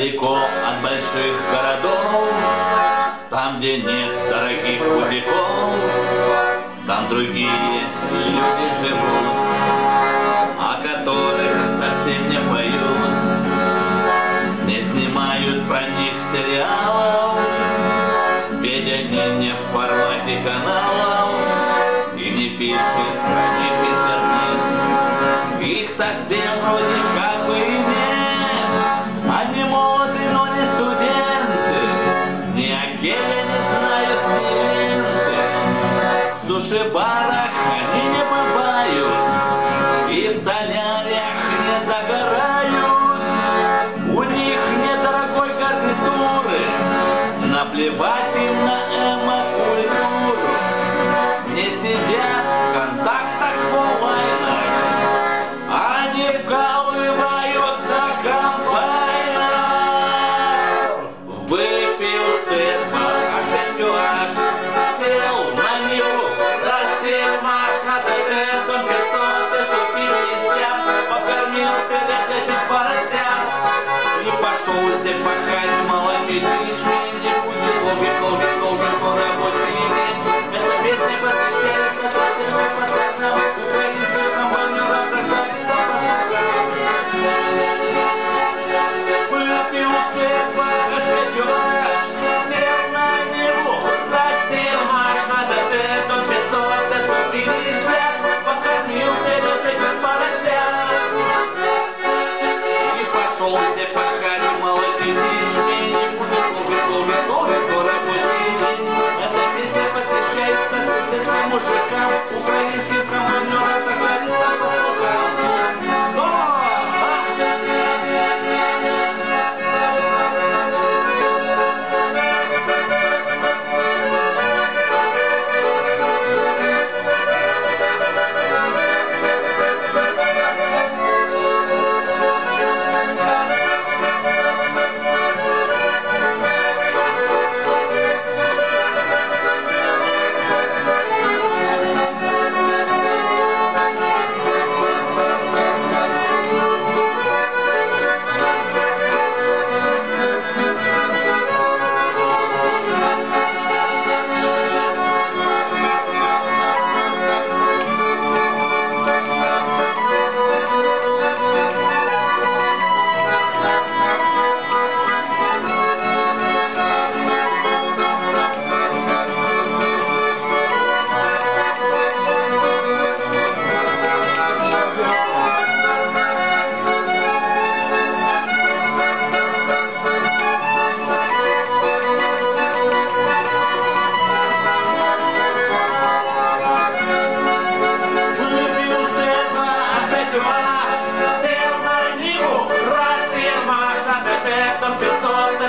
далеко от больших городов, там, где нет дорогих путиков, там другие люди живут, о которых совсем не поют, не снимают про них сериалов, ведь они не в формате каналов и не пишет про них интернет. Их совсем вроде как бы Кеве не знают, ни ленты. В суши-барах они не бывают. И в соляриях не загорают. У них нет дорогой гарнитуры. Наплевать им на эмо-культуру пошел себе пахать молотить ячмень Не будет ловить, ловить, себе пахать молотить ячмень Не будет ловить, ловить, ловить по рабочий день Эта песня посвящается советским мужикам Украинским командирам, трактористам, пастухам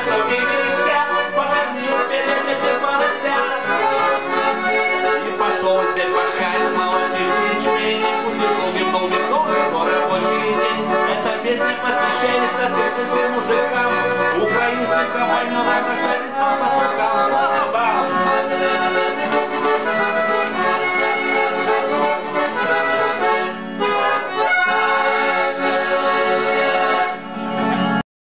остановилися, пока не убили эти поросят. И пошел здесь пахать молодым ячмень, убегал, бегал, бегал, его рабочий день. Эта песня посвящается всем совсем мужикам, украинским командам, а красавицам по строкам, слава вам!